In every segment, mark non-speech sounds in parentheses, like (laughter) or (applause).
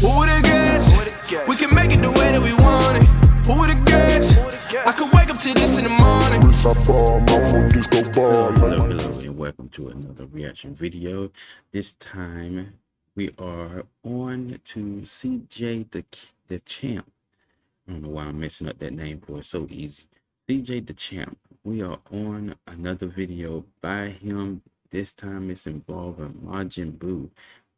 Who would've guessed? We can make it the way that we want it. Who would've guessed? I could wake up to this in the morning. Hello, hello, and welcome to another reaction video. This time we are on to CJ the the Champ. I don't know why I'm messing up that name for it. So easy. CJ Dachamp. We are on another video by him. This time it's involving Majin Buu,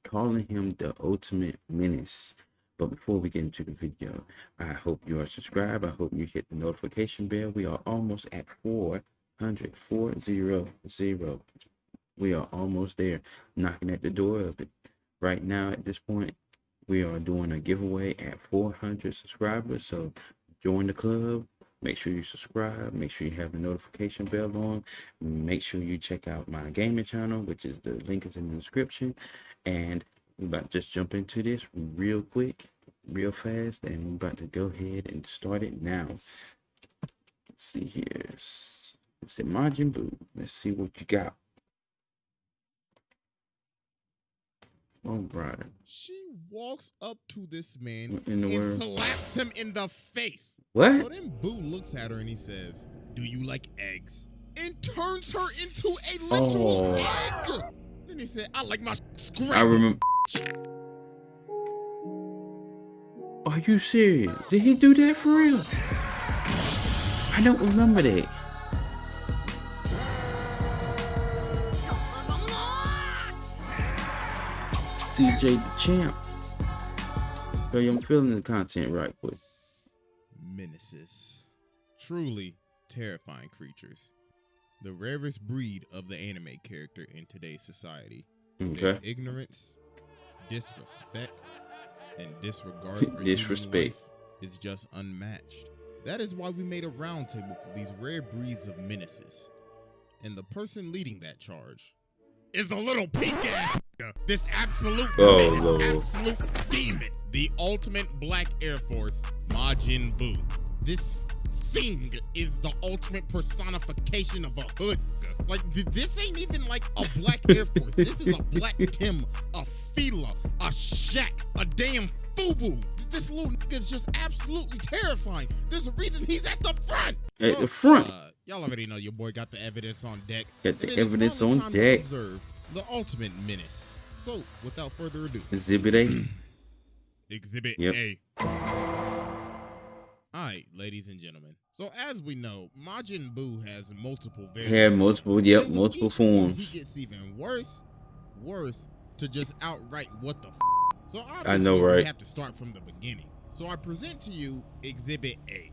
calling him the ultimate menace. But before we get into the video, I hope you are subscribed. I hope you hit the notification bell. We are almost at 400, 400. We are almost there, knocking at the door of it. Right now, at this point, we are doing a giveaway at 400 subscribers. So join the club. Make sure you subscribe. Make sure you have the notification bell on. Make sure you check out my gaming channel, which is the link is in the description. And we're about to just jump into this real quick, real fast, and we're about to go ahead and start it now. Let's see here. It's the Majin Buu. Let's see what you got. All right. She walks up to this man What in the and world? slaps him in the face. So What? then Buu looks at her and he says, Do you like eggs? And turns her into a Oh. literal egg. Then he said, I like my scrambled. I remember. Are you serious? Did he do that for real? I don't remember that. CJ the champ. So I'm feeling the content right quick. Menaces. Truly terrifying creatures. The rarest breed of the anime character in today's society. Their Okay. ignorance, disrespect, and disregard (laughs) for Disrespect. is just unmatched. That is why we made a roundtable for these rare breeds of menaces. And the person leading that charge is the little pink ass this absolute Oh, menace, Lord. absolute demon, the ultimate black air force, Majin Buu. This thing is the ultimate personification of a hood. Like th- this ain't even like a black air force. This is a black (laughs) Tim, a Fila, a Shaq, a damn Fubu. This little nigga is just absolutely terrifying. There's a reason he's at the front. At the front. uh, y'all already know your boy got the evidence on deck. Got the And it is evidence on deck. Observe the ultimate menace. So, without further ado, Exhibit A. (clears throat) Exhibit Yep. A. All right, ladies and gentlemen. So as we know, Majin Buu has multiple variants. Had multiple, yep, multiple forms. He gets even worse, worse to just outright what the. F-? So obviously I know, we right? have to start from the beginning. So I present to you Exhibit A,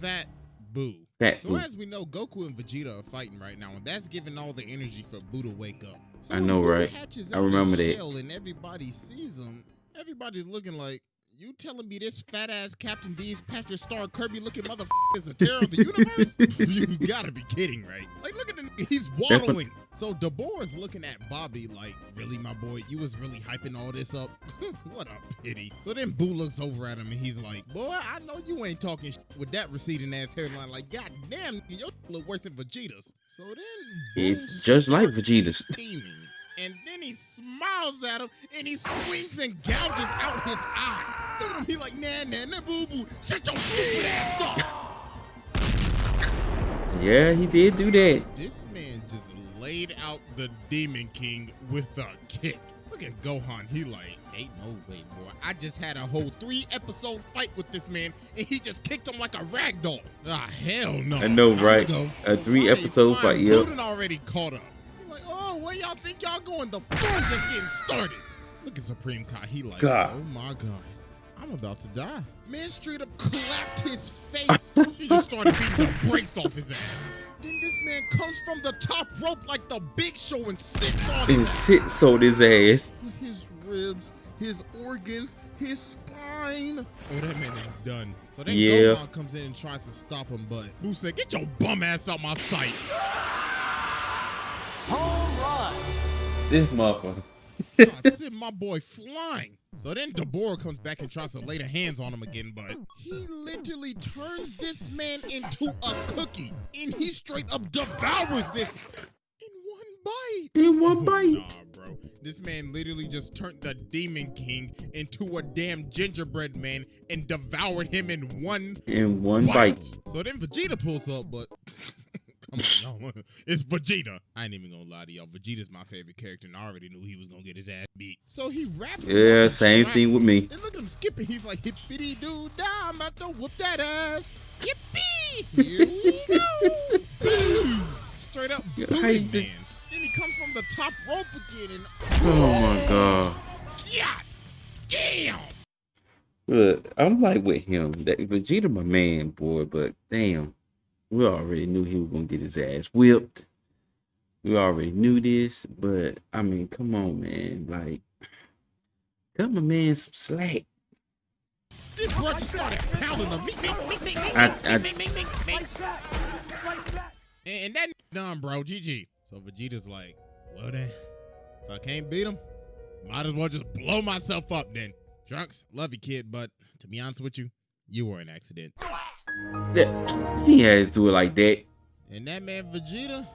Fat Buu. Fat So Buu. as we know, Goku and Vegeta are fighting right now, and that's giving all the energy for Buu to wake up. So I know, right? I remember that. And everybody sees him. Everybody's looking like. You telling me this fat ass Captain D's Patrick Star Kirby looking motherfucker is a terror of the universe? you gotta be kidding, right? Like, look at the he's waddling. So Dabura's looking at Babidi like, really, my boy, you was really hyping all this up. (laughs) what a pity. So then Buu looks over at him and he's like, boy, I know you ain't talking with that receding ass hairline. Like, god damn, your look worse than Vegeta's. So then Buu It's just like Vegeta's. Steaming. And then he smiles at him and he swings and gouges out his eyes. Look at him, he like, nah, nah, nah, boo boo, shut your stupid ass up. Yeah, he did do that. This man just laid out the Demon King with a kick. Look at Gohan. He like, ain't no way, boy. I just had a whole three episode fight with this man, and he just kicked him like a rag doll. Ah, hell no. I know, right? A three episode fight. Putin already caught up. Where y'all think y'all going? The fun just getting started. Look at Supreme Kai. He like, God. oh my god. I'm about to die. Man straight up clapped his face. (laughs) he just started beating the brakes off his ass. Then this man comes from the top rope like the big show and sits on And it. sit sold his ass. His ribs, his organs, his spine. Oh, that man is done. So then Yeah. Gohan comes in and tries to stop him, but Buu said, get your bum ass out my sight. This motherfucker. I sent my boy flying. So then Dabura comes back and tries to lay the hands on him again, but he literally turns this man into a cookie. And he straight up devours this in one bite. In one Oh, bite. Nah, bro. This man literally just turned the Demon King into a damn gingerbread man and devoured him in one In one bite. bite. So then Vegeta pulls up, but (laughs) It's Vegeta. I ain't even gonna lie to y'all. Vegeta's my favorite character, and I already knew he was gonna get his ass beat. So he raps. Yeah, same thing with me. And look at him skipping. He's like, hippity doo dah, I'm about to whoop that ass. Yippee! Here we go. (laughs) Straight up booty man. Then he comes from the top rope again and Oh my god. God damn. Look, I'm like with him. That Vegeta my man, boy, but damn. We already knew he was gonna get his ass whipped. We already knew this, but I mean, come on, man. Like, cut my man some slack. I- I- and that done, bro. GG. So Vegeta's like, well then, if I can't beat him, might as well just blow myself up then. Trunks, love you, kid, but to be honest with you, you were an accident. That, he had to do it like that. And that man Vegeta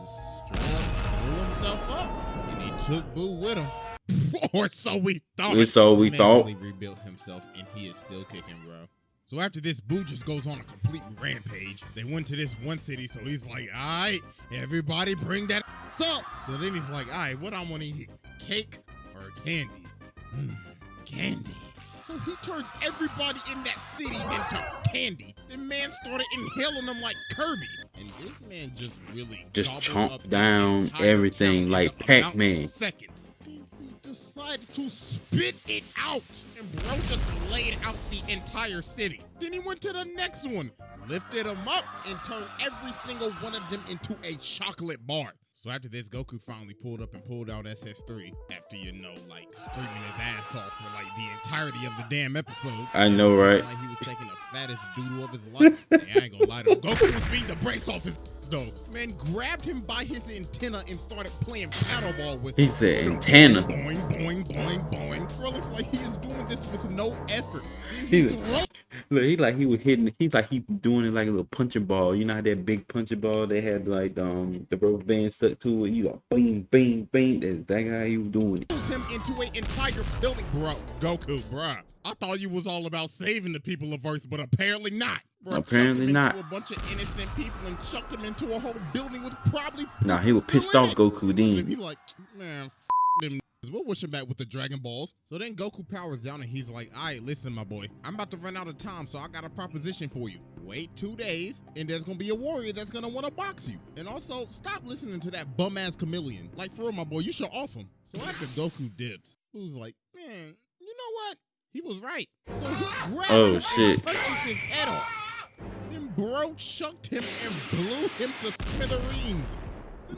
just straight up blew himself up, and he took Buu with him. (laughs) or so we thought. It's so we This thought. really rebuilt himself, and he is still kicking, bro. So after this, Boo just goes on a complete rampage. They went to this one city, so he's like, "All right, everybody, bring that ass up." So then he's like, "All right, what I want to eat? Cake or candy? Mm, candy." So he turns everybody in that city into candy. The man started inhaling them like Kirby, and this man just really Just gobbled chomp up this down everything like in a amount of Pac-Man. Seconds. Then he decided to spit it out, and bro just laid out the entire city. Then he went to the next one, lifted them up, and turned every single one of them into a chocolate bar. So after this, Goku finally pulled up and pulled out SS3 after, you know, like screaming his ass off for like the entirety of the damn episode. I know, right? Like he was taking the fattest doodle of his life. (laughs) Hey, I ain't gonna lie to him. Goku was beating the brakes off his though. Man grabbed him by his antenna and started playing paddleball with He him. said antenna. Boing, boing, boing, boing. Bro, looks like he is doing this with no effort. He he Look, he like he was hitting. He's like he doing it like a little punching ball. You know how that big punching ball they had like um the rubber band stuck to it. You go bing, bing, bing. That's exactly how he was doing it. him into an entire building, bro. Goku, bro. I thought you was all about saving the people of Earth, but apparently not. Bro, Apparently not. Into a bunch of innocent people and chucked him into a whole building with probably. Nah, he was pissed off it. Goku He looked then. He like, man, niggas. We'll wish him back with the Dragon Balls. So then Goku powers down and he's like, all right, listen, my boy. I'm about to run out of time, so I got a proposition for you. Wait two days, and there's gonna be a warrior that's gonna wanna box you. And also, stop listening to that bum ass chameleon. Like, for real, my boy, you should off him. So after Goku dips, who's like, man, you know what? He was right. So he grabs Oh, him and shit. punches his head off. Then bro chucked him and blew him to smithereens.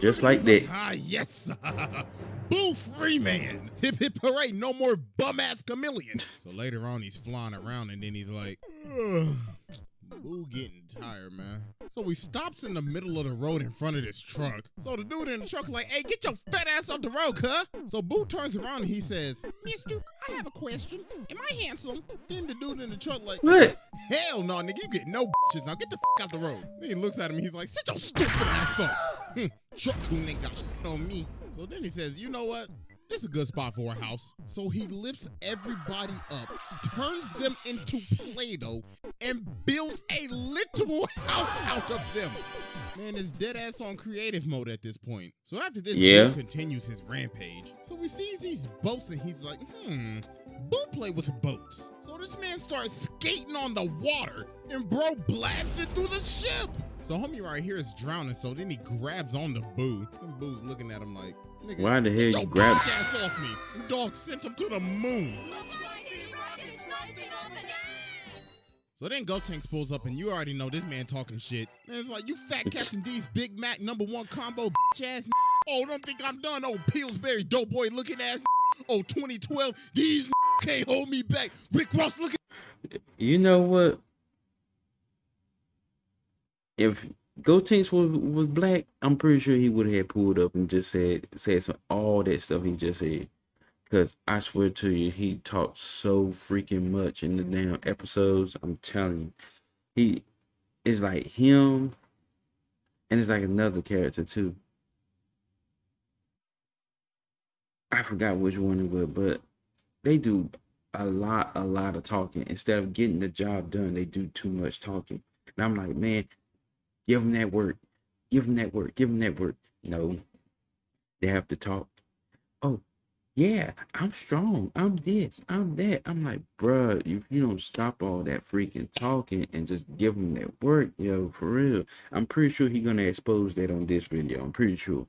Just like that. (laughs) Ah, yes. (laughs) Buu free man. Hip hip hooray. No more bum ass chameleon. (laughs) So later on, he's flying around and then he's like, "Ugh." Buu getting tired, man. So he stops in the middle of the road in front of this truck. So the dude in the truck like, hey, get your fat ass off the road, cuh. So Buu turns around and he says, Mister, I have a question. Am I handsome? Then the dude in the truck like, What? Hell no, nigga, you get no bitches. Now get the f out the road. Then he looks at him, he's like, sit your stupid ass up. Hmm, truck coon ain't got shit on me. So then he says, you know what? This is a good spot for a house. So he lifts everybody up, turns them into Play-Doh, and builds a literal house out of them. Man is dead ass on creative mode at this point. So after this, Yeah. Continues his rampage. So we sees these boats and he's like, hmm, Buu play with boats. So this man starts skating on the water and bro blasted through the ship. So homie right here is drowning, so then he grabs on the Buu. And Buu's looking at him like, nigga, Why the hell you grab? ass off me. And dog sent him to the moon. So then Gotenks pulls up, and you already know this man talking shit. Man, it's like, you fat Captain D's Big Mac number one combo bitch ass. n- Oh, don't think I'm done. Oh, Pillsbury dope boy looking ass. Oh, 2012, these n- can't hold me back. Rick Ross looking. You know what? If Gotenks was was black, I'm pretty sure he would have pulled up and just said said some all that stuff he just said. Cause I swear to you, he talked so freaking much in the damn episodes. I'm telling you, he is like him, and it's like another character too. I forgot which one it was, but they do a lot, a lot of talking. Instead of getting the job done, they do too much talking. And I'm like, man, give them that work. Give them that work. Give them that work. No, they have to talk. Oh, yeah, I'm strong. I'm this. I'm that. I'm like, bruh, if you don't stop all that freaking talking and just give them that work, yo, for real. I'm pretty sure he gonna expose that on this video. I'm pretty sure.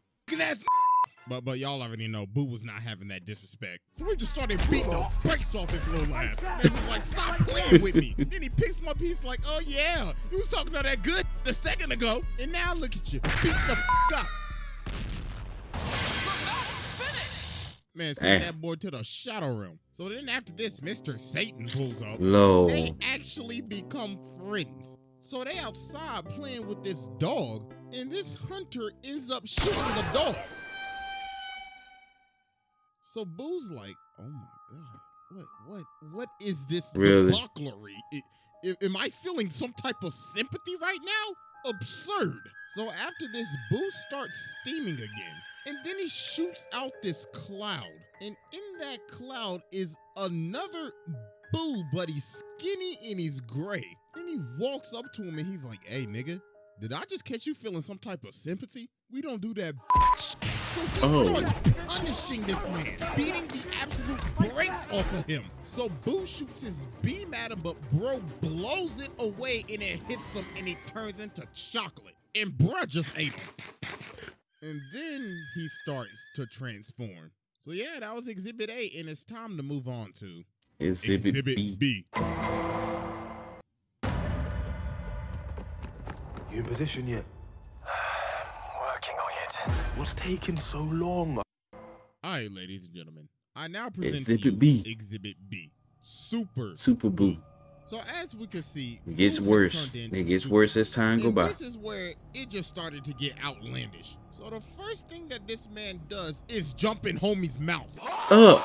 But but y'all already know Buu was not having that disrespect. So we just started beating the brakes off his little ass. Man was like, stop playing with me. then he picks my piece like, oh yeah, you was talking about that good a second ago. And now look at you, beating the f- up. Man, send Hey. Eh. that boy to the shadow realm. So then after this, Mr. Satan pulls up. No. They actually become friends. So they outside playing with this dog, and this hunter ends up shooting the dog. So Buu's like, oh my god, what, what, what is this Really? debauchery? I- I- am I feeling some type of sympathy right now? Absurd. So after this, Buu starts steaming again, and then he shoots out this cloud, and in that cloud is another Buu, but he's skinny and he's gray. Then he walks up to him and he's like, hey, nigga, did I just catch you feeling some type of sympathy? We don't do that, bitch. So he Oh. starts punishing this man, beating the absolute brakes off of him. So Buu shoots his beam at him, but bro blows it away and it hits him and he turns into chocolate. And Bro just ate him. And then he starts to transform. So yeah, that was Exhibit A, and it's time to move on to Exhibit, B. B. You in position yet? Working on it. What's taking so long? All right, ladies and gentlemen, I now present Exhibit to you B. Exhibit B. Super. Super Buu. So as we can see, It gets worse. It gets Super worse as time go and by. this is where it just started to get outlandish. So the first thing that this man does is jump in homie's mouth. Up.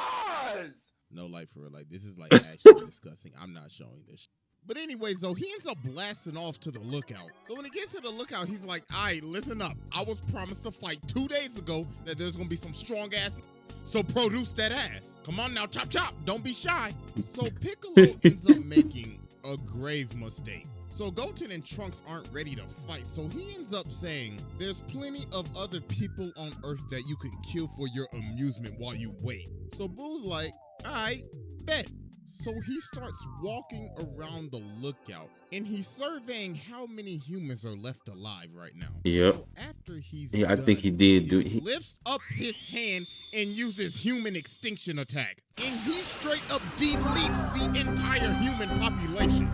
No life for real. Like this is like (laughs) actually disgusting. I'm not showing this. But anyways, though, he ends up blasting off to the lookout. So when he gets to the lookout, he's like, all right, listen up. I was promised a fight two days ago that there's gonna be some strong ass. So produce that ass. Come on now, chop chop. Don't be shy. So (laughs) Piccolo ends up making a grave mistake. So Goten and Trunks aren't ready to fight, so he ends up saying, There's plenty of other people on Earth that you can kill for your amusement while you wait. So Buu's like, Alright, bet. So he starts walking around the lookout and he's surveying how many humans are left alive right now. Yep. So after he's Yeah, I think he did do he lifts up his hand and uses human extinction attack. And he straight up deletes the entire human population.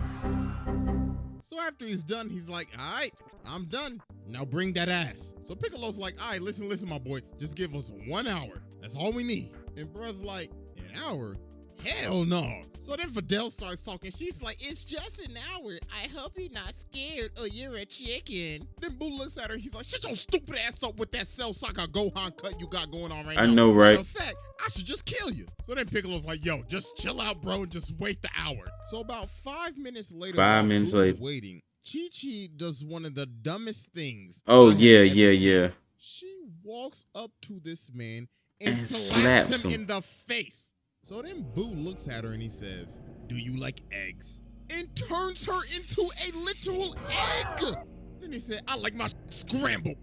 So after he's done, he's like, all right, I'm done. Now bring that ass. So Piccolo's like, all right, listen, listen, my boy. Just give us one hour. That's all we need. And bruh's like, an hour? Hell no. So then Videl starts talking. She's like, it's just an hour. I hope you're not scared or you're a chicken. Then Buu looks at her. He's like, shut your stupid ass up with that Cell Saga Gohan cut you got going on right I now. I know, right? In fact, I should just kill you. So then Piccolo's like, yo, just chill out, bro, and just wait the hour. So about five minutes later, Five minutes Buu's later. waiting, Chi Chi does one of the dumbest things. Oh I yeah, yeah, yeah. She walks up to this man and, And slaps, slaps him, him. in the face. So then Buu looks at her and he says, Do you like eggs? And turns her into a literal egg. Then he said, I like my scrambled.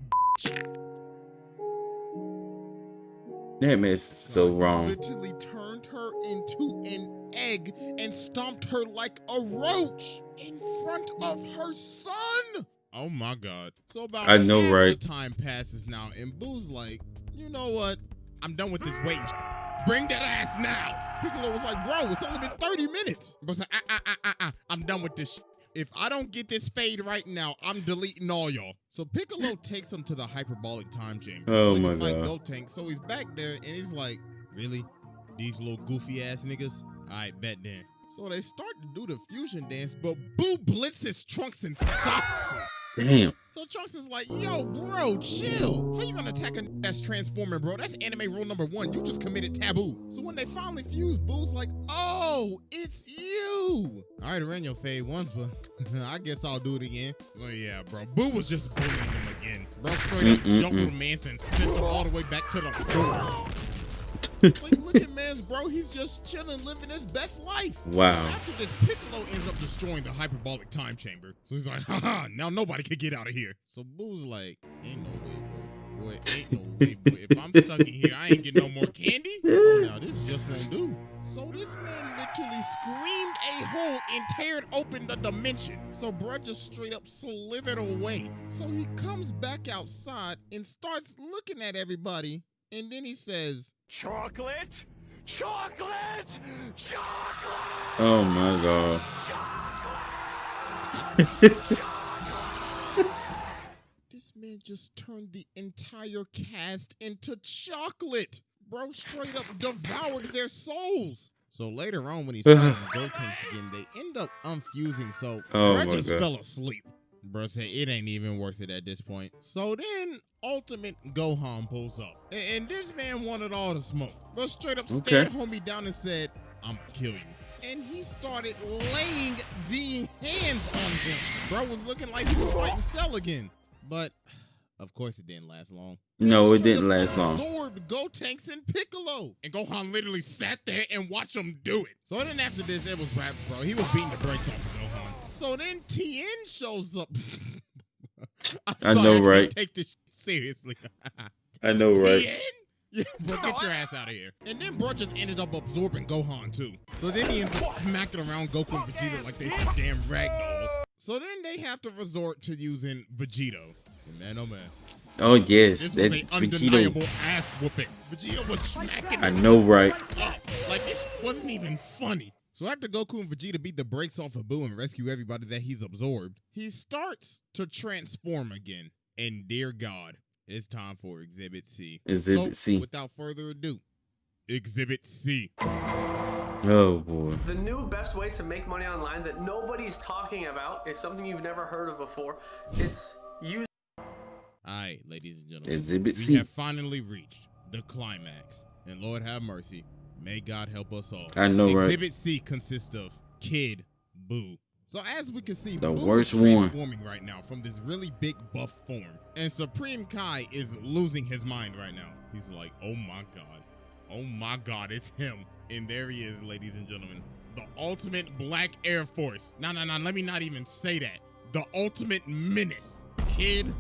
That mess is so God wrong. Literally turned her into an egg and stomped her like a roach in front of her son. Oh my God. So about I know, right? The time passes now, and Buu's like, you know what? I'm done with this waiting. Bring that ass now. Piccolo was like, bro, it's only been 30 minutes. Bro's like, ah, ah, ah, ah, ah. I'm done with this. If I don't get this fade right now, I'm deleting all y'all. So Piccolo takes him to the hyperbolic time chamber. Oh so my God. Gotenk. So he's back there and he's like, really? These little goofy ass niggas? All right, bet then. So they start to do the fusion dance, but Buu blitzes Trunks and socks him. Damn. So Trunks is like, yo, bro, chill. How you gonna attack a that's transforming, bro? That's anime rule number one. You just committed taboo. So when they finally fuse, Buu's like, oh, it's you. I ran your fade once, but (laughs) I guess I'll do it again. So yeah, bro. Buu was just bullying him again. Bro straight him, man, and sent him all the way back to the floor. Like, look at (laughs) man's bro. He's just chilling, living his best life. Wow. After this, Piccolo ends up destroying the hyperbolic time chamber. So he's like, (laughs) haha, now nobody can get out of here. So Buu's like, ain't no way, bro. Boy, ain't no way, boy. If I'm stuck in here, I ain't getting no more candy. (laughs) Oh, now this just won't do. So this man literally screamed a hole and teared open the dimension. So bruh just straight up slithered away. So he comes back outside and starts looking at everybody. And then he says, Chocolate? Chocolate! Chocolate! Oh my god. (laughs) This man just turned the entire cast into chocolate. Bro straight up devoured their souls. So later on, when he's fighting Gotenks again, they end up unfusing. So Oh bro just God. fell asleep. Bro said it ain't even worth it at this point. So then Ultimate Gohan pulls up. And, this man wanted all the smoke. Bro straight up Okay. stared homie down and said, I'ma kill you. And he started laying the hands on him. Bro was looking like he was fighting Cell again. But of course it didn't last long. No, it didn't last long. Absorbed Gotenks and Piccolo. And Gohan literally sat there and watched him do it. So then after this, it was raps, bro. He was beating the brakes off. So then Tien shows up. (laughs) (laughs) I know, right? Take this seriously. I know, right? Tien? Yeah, bro, get your ass out of here. And then bro just ended up absorbing Gohan too. So then he ends up smacking around Goku and Vegeta like they some damn ragdolls. So then they have to resort to using Vegito. And man, oh man. Oh yes, This that was a Vegito. undeniable ass whooping. Vegeta was smacking I know, right? up. Like it wasn't even funny. So after Goku and Vegeta beat the brakes off of Buu and rescue everybody that he's absorbed, he starts to transform again. And dear God, it's time for Exhibit C. Exhibit so, C. Without further ado, Exhibit C. Oh boy. The new best way to make money online that nobody's talking about is something you've never heard of before. It's use All right, ladies and gentlemen. Exhibit we C. We have finally reached the climax. And Lord have mercy. May God help us all. I know, right? Exhibit C consists of Kid Buu. So as we can see, The Buu worst is one. transforming right now from this really big buff form. And Supreme Kai is losing his mind right now. He's like, oh my God. Oh my God, it's him. And there he is, ladies and gentlemen. The ultimate Black Air Force. No, no, no, let me not even say that. The ultimate menace. Kid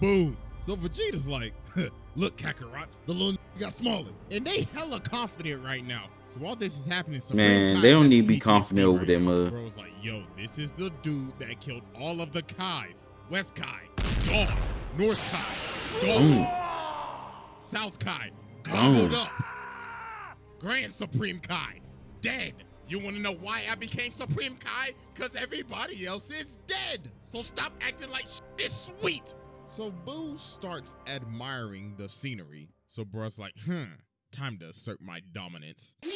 Buu. So Vegeta's like, (laughs) look, Kakarot, the little got smaller. And they hella confident right now. So while this is happening, Supreme Man, they don't need to be confident over right that now. Uh, mud. Bro's like, yo, this is the dude that killed all of the Kais. West Kai, gone. North Kai, gone. South Kai, gobbled up. Grand Supreme Kai, dead. You want to know why I became Supreme Kai? Because everybody else is dead. So stop acting like shit is sweet. So Buu starts admiring the scenery. So Bruh's like, hmm, time to assert my dominance. (laughs)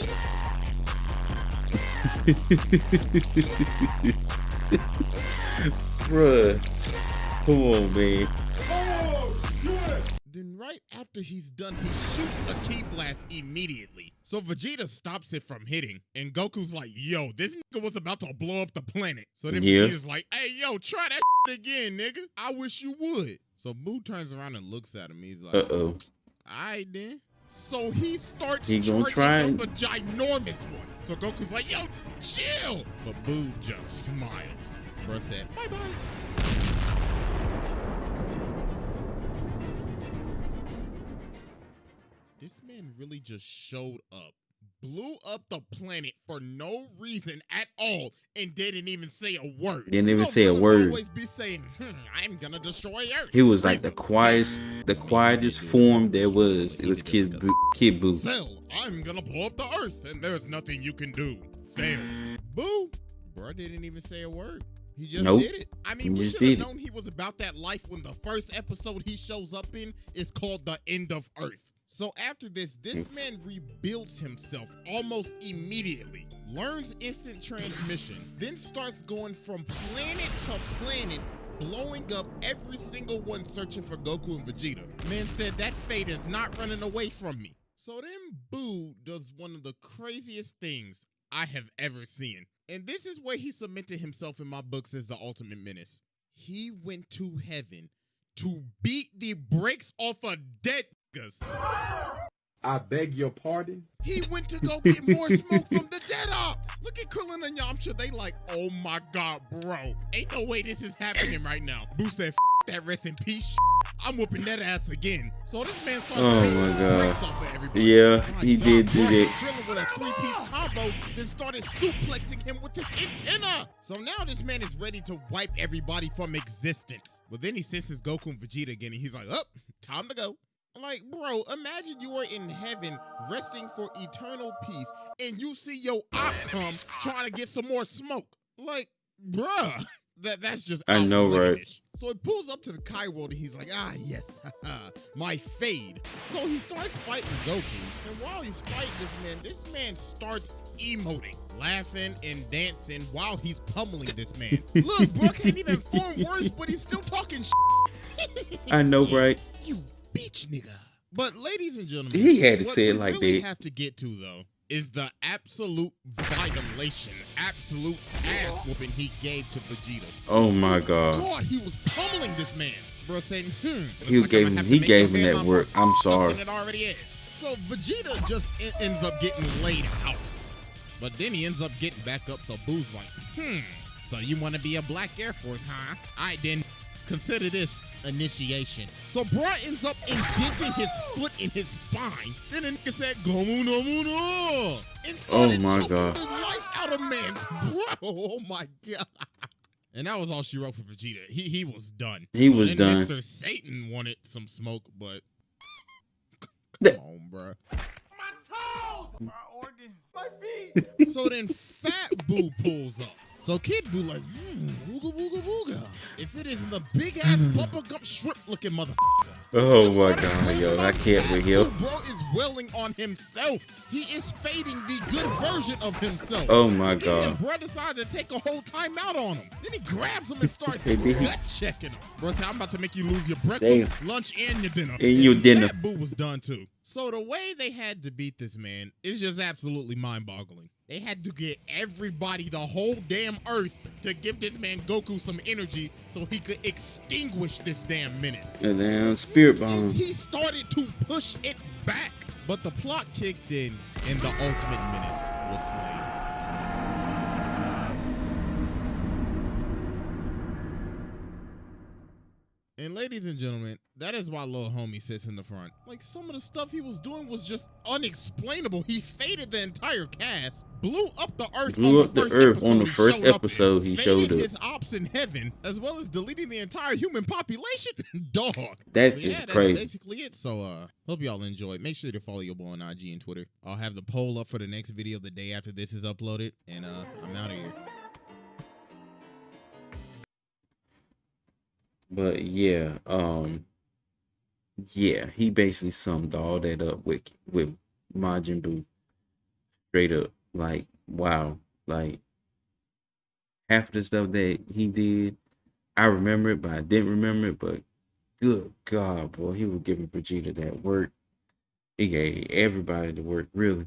Bruh. Come on, man. Then right after he's done, he shoots a ki blast immediately. So Vegeta stops it from hitting, and Goku's like, "Yo, this nigga was about to blow up the planet." So then Yeah. Vegeta's like, "Hey, yo, try that (laughs) again, nigga. I wish you would." So Buu turns around and looks at him. He's like, Uh oh. "Alright then." So he starts He charging try up a ginormous one. So Goku's like, "Yo, chill," but Buu just smiles. Bruh said, "Bye bye." This man really just showed up, blew up the planet for no reason at all, and didn't even say a word. Didn't even say a word. Always be saying, hmm, "I'm gonna destroy Earth." He was like the quietest, the quietest form there was. It was Kid Buu. Kid Buu. Cell, I'm gonna blow up the Earth, and there's nothing you can do. Fail. Boo. Bruh didn't even say a word. He just Nope. did it. I mean, He we should have did it. known he was about that life when the first episode he shows up in is called The End of Earth. So after this, this mm. man rebuilds himself almost immediately, learns instant transmission, then starts going from planet to planet, blowing up every single one searching for Goku and Vegeta. Man said that fate is not running away from me. So then Boo does one of the craziest things I have ever seen. And this is where he cemented himself in my books as the ultimate menace. He went to heaven to beat the brakes off a dead niggas. I beg your pardon? He went to go get more smoke from the dead ops. Look at Krillin and Yamcha. They like, oh my god, bro. Ain't no way this is happening right now. Buu said, F that rest in peace. Shit. I'm whooping that ass again. So this man starts Oh beating my the God. off of everybody. Yeah, My he God, did do bro hit that. Krillin with a three-piece combo, then started suplexing him with his antenna. So now this man is ready to wipe everybody from existence. But then he senses Goku and Vegeta again, and he's like, "Up, time to go." Like, bro, imagine you are in heaven resting for eternal peace, and you see your op come trying to get some more smoke. Like, bruh, (laughs) that that's just I know, right? So he pulls up to the Kai world and he's like, ah, yes, (laughs) my fade. So he starts fighting Goku. And while he's fighting this man, this man starts emoting, laughing, and dancing while he's pummeling this man. (laughs) Look, bro can't even form words, but he's still talking. I know, right? You bitch nigga. But ladies and gentlemen, He had to say it like really that. have to get to though is the absolute violation, absolute ass whooping he gave to Vegeta. Oh my god. God, he was pummeling this man. Bro saying, hmm. He like gave him- he gave him that work. I'm sorry. It already is. So Vegeta just en- ends up getting laid out. But then he ends up getting back up. So Buu's like, hmm. So you want to be a Black Air Force, huh? Right, then consider this initiation. So bro ends up indenting his foot in his spine. Then the nigga said, Gomu no mu no. And started my choking God. the life out of man's bro. (laughs) Oh my god. And that was all she wrote for Vegeta. He he was done. He was then done. Mr. Satan wanted some smoke, but (laughs) come on, bro. My toes! My organs! My feet! So then Fat Buu pulls up. So Kid Buu like, hmm, booga booga booga. If it isn't the big ass mm. bubblegum shrimp looking motherfucker. Oh my god, yo, I can't with. Bro is wailing on himself. He is fading the good version of himself. Oh my And god. bro decided to take a whole time out on him. Then he grabs him and (laughs) starts Hey, gut checking him. Bro said, I'm about to make you lose your breakfast, Damn. lunch, and your dinner. And your dinner. Fat Buu was done too. So the way they had to beat this man is just absolutely mind-boggling. They had to get everybody, the whole damn earth, to give this man Goku some energy so he could extinguish this damn menace. And then spirit bomb. he started to push it back. But the plot kicked in and the ultimate menace was slain. And ladies and gentlemen, that is why little homie sits in the front. Like some of the stuff he was doing was just unexplainable. He faded the entire cast, blew up the earth, Blew on up the the first earth episode on the he first showed up episode he showed up. his ops in heaven, as well as deleting the entire human population. (laughs) Dog. That's So, just yeah, that's crazy. basically it. So uh hope y'all enjoyed. Make sure to follow your boy on IG and Twitter. I'll have the poll up for the next video the day after this is uploaded. And uh I'm out of here. But yeah, um, yeah, he basically summed all that up with with Majin Buu. Straight up, like wow, like half the stuff that he did, I remember it, but I didn't remember it. But good God, boy, he was giving Vegeta that work. He gave everybody the work, really.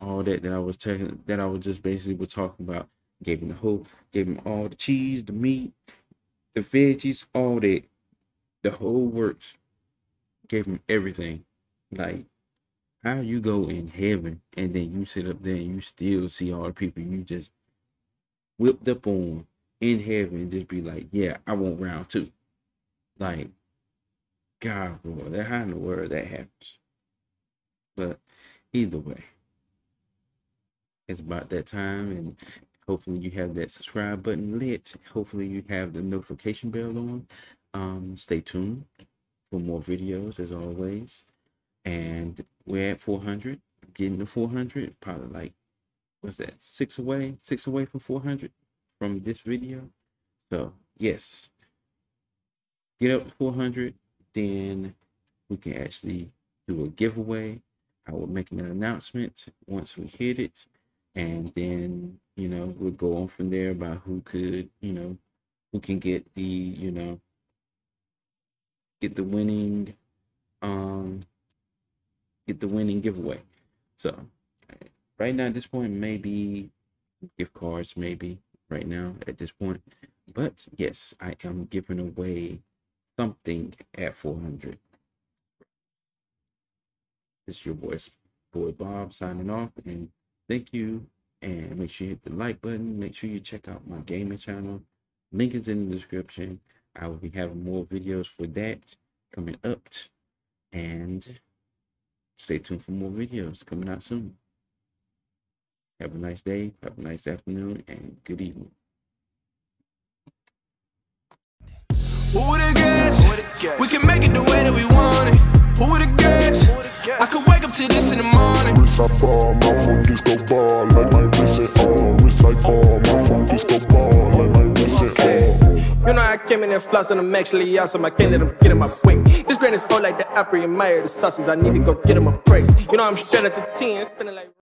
All that that I was telling, that I was just basically was talking about. Gave him the whole, gave him all the cheese, the meat, the veggies, all that, the whole works. Gave him everything. Like, how you go in heaven and then you sit up there and you still see all the people you just whipped up on in heaven and just be like, yeah, I want round two. Like, God, boy, that how in the world that happens. But either way, it's about that time and hopefully you have that subscribe button lit. Hopefully you have the notification bell on. Um stay tuned for more videos as always. And we're at 400 getting to 400 probably like what's that six away six away from 400 from this video. So yes. Get up to 400 then we can actually do a giveaway. I will make an announcement once we hit it and then you know we'll go on from there about who could you know who can get the you know get the winning um get the winning giveaway so right now at this point maybe gift cards maybe right now at this point but yes i am giving away something at 400 It's your boy, boy Bob signing off. And thank you. And make sure you hit the like button. Make sure you check out my gaming channel. Link is in the description. I will be having more videos for that coming up. And stay tuned for more videos coming out soon. Have a nice day, have a nice afternoon, and good evening. Who would have guessed? We can make it the way that we want it. Who would have guessed? I could wake up to this in the morning. Wrist I ball, my phone disco ball, like my wrist it all. Wrist I ball, my phone disco ball, like my wrist it all. You know I came in and floss and I'm actually awesome. I can't let them get in my way. This grand is full like the Opry and Meyer, the sauces. I need to go get them a praise. You know I'm straight at the 10, spinning like.